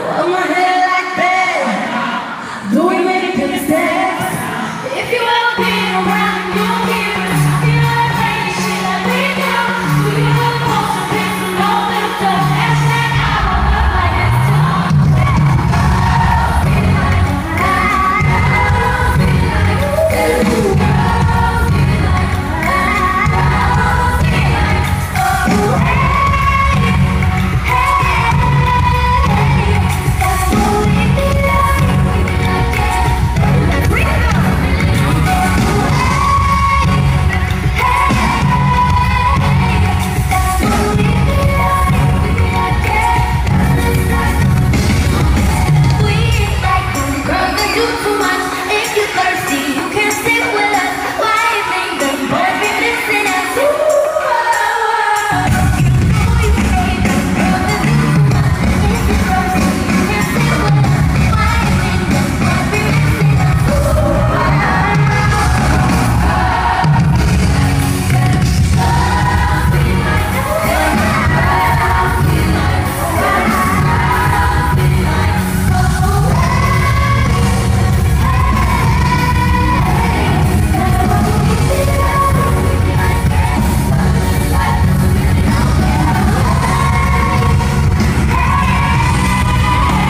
Wow.